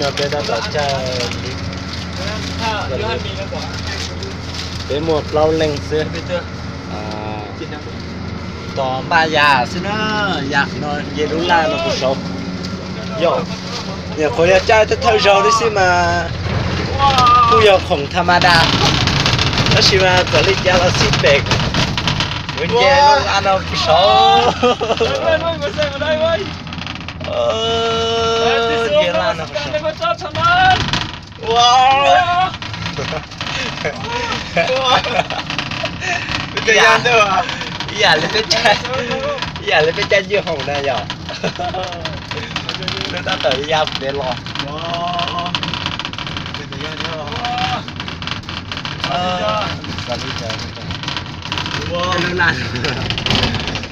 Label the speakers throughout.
Speaker 1: nó bé đã tạo cha bé một lâu lên xưa à tỏ ba già xưa nó giặc nó về đúng là nó cũng sống yo nhà khối cha tôi theo rồi đấy xí mà cũng giờ không tham đa nó xí mà tự lý cha là xí bẹt muốn chơi nó ăn nó cũng sống ờ vậy là nó cũng sống wow bây giờ ăn đâu à giờ lên cái cha giờ lên cái cha như hồng này giờ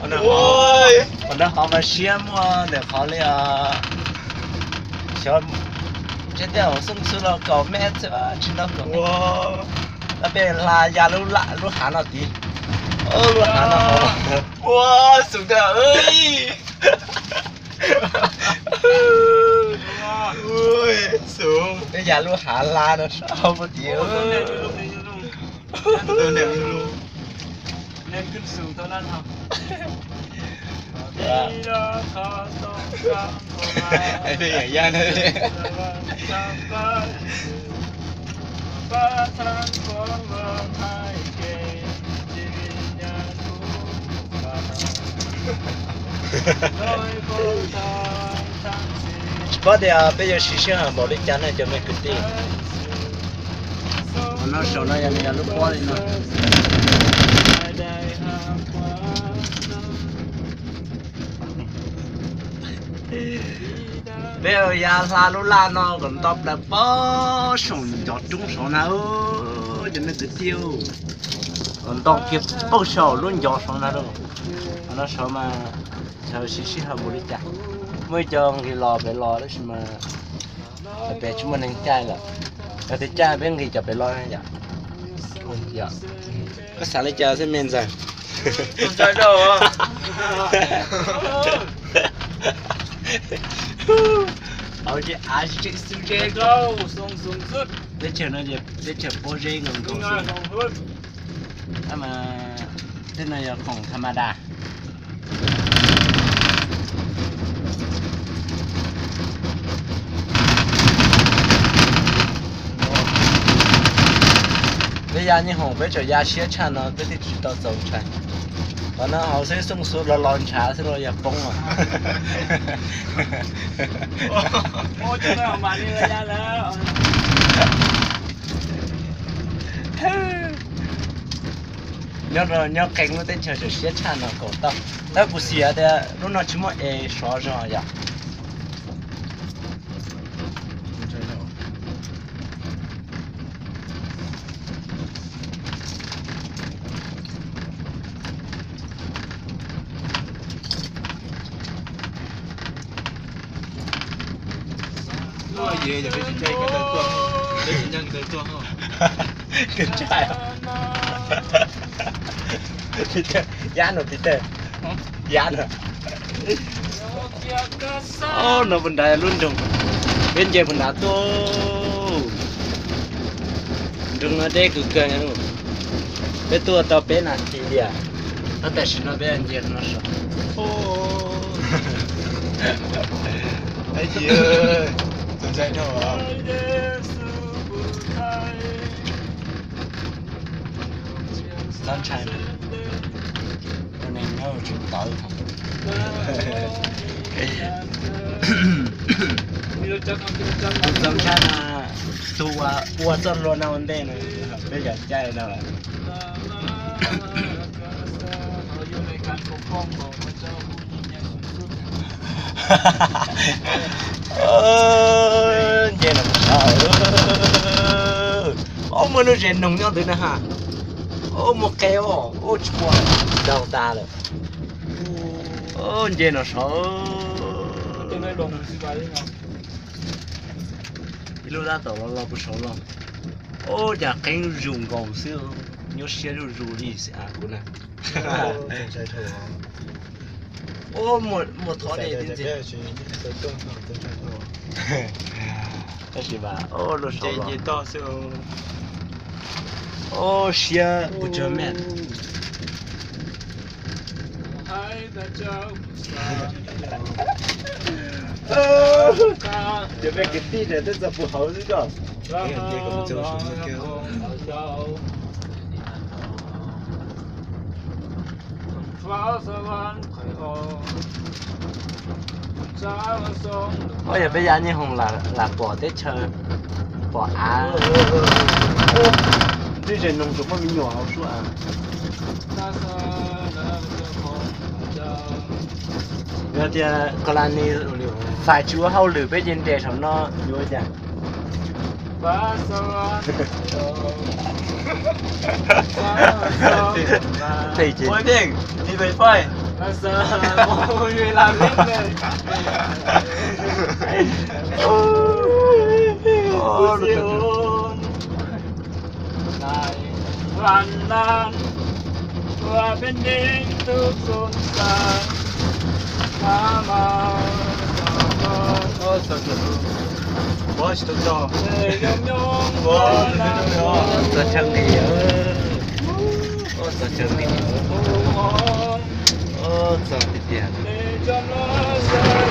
Speaker 1: คนนั้นเขาคนนั้นเมาเชี่ยมว่าเดี๋ยวเขาเลยอะเชอบจะเดี๋ยวส่งสุเราเก่าแม่จะชินเราเก่าแล้ว
Speaker 2: เป็นลายาลุละลุหาเราดีเออลุหาเรา
Speaker 1: ว้าสุดยอดเอ้ยอุ้ยสูงอย่าลุหาลาเนะเอาไเดียวตัวเนี่ยลุงตัวเนี่ยลุ ย có thì à, bây giờ xí xí hàng bỏ đi chán này cho mấy cái tiền nó sầu nó nhà này lúc qua đi nó bây giờ la lô la nó còn top là bó sùng cho trúng sổ nào. Cho nó cứ tiêu còn top kịp bó sổ luôn cho sổ nào đâu. Nó sổ mà sao xí xí hàng bỏ đi chán mới cho thì lò phải lò đó mà phải chúng mình ăn chay là ở thì chay bên gì cho phải lo dạ. Dạ. Có sao lấy cha sẽ men rồi
Speaker 2: không chơi đâu
Speaker 1: Hoje a gente se
Speaker 2: chegou, sung sung
Speaker 1: sut. Deixa nó dẹp, deixa bố rê ngừng cầu
Speaker 2: sung. À
Speaker 1: mà, thế này là không tham đà. Bây giờ như hồng với chỗ gia xe chăn nó, tôi thì chỉ tao sầu và nó họ sẽ sung sướng là lon chả sẽ rồi giặt bông mà.
Speaker 2: Ô chúng ta mà đi ra là
Speaker 1: nhớ rồi nhớ cánh nó tên chờ chờ chết chán nó cổ tập đó cũng xìa thì lúc nào chúng mọi ai xóa rồi vậy
Speaker 2: Ôi về giờ phải chơi cái tới tuồng Để chị nhân tới tuồng không?
Speaker 1: Kinh trai à? Peter, giá nó. Peter Giá nó Ô, nó vẫn đài luôn đồng Bên kia vẫn đá tô. Đừng nó đế cực cơ nha luôn Bên tua ใจเท่าไหร่ตอ
Speaker 2: นชายมันวั
Speaker 1: นนี้เราจะ
Speaker 2: ต่อยครับ
Speaker 1: สัมชาติตัวปวดจนร้อน
Speaker 2: เอาเด้เนะครัไม่อยากใจนั่นแหละเอ้
Speaker 1: ย trên là ô mà nó rèn nồng nhau tới nè hả? Ô một kèo ô chua đầu ta rồi ô trên nó sợ.
Speaker 2: Tôi nói đồ mình sẽ bay
Speaker 1: đi lúc đó tổ lo bút số lo ô nhà kinh dùng gầu xưa. Nhớ xe rồi rủ đi sẽ à cũng nè.
Speaker 2: Ờ,
Speaker 1: 我
Speaker 2: 没没逃的已经进。还
Speaker 1: 是吧，哦，六十了。
Speaker 2: 这你到手。
Speaker 1: 哦，是，不
Speaker 2: 叫
Speaker 1: 面。准备给，这不好使个？
Speaker 2: 给弟弟给我？我也被杨
Speaker 1: 金红拿拿包的车，保安。这人弄什么没有
Speaker 2: 好说啊？那天格兰尼发出好六百斤带上了，有点。
Speaker 1: Thầy chị
Speaker 2: Ôi Bình, đi về phơi Nó làm hết rồi
Speaker 1: Ôi,
Speaker 2: Ôi Này hoàn lan Và bên đêm tu xuân sang Tha màu Ôi sao sợ Bố chỉ tôi cho Để nhông nhông
Speaker 1: Ôi,
Speaker 2: Bố làm
Speaker 1: Sao chân đi ơi Ôi, sao chân đi
Speaker 2: Ôi
Speaker 1: Ôi, sao đi tiền
Speaker 2: để cho nó ra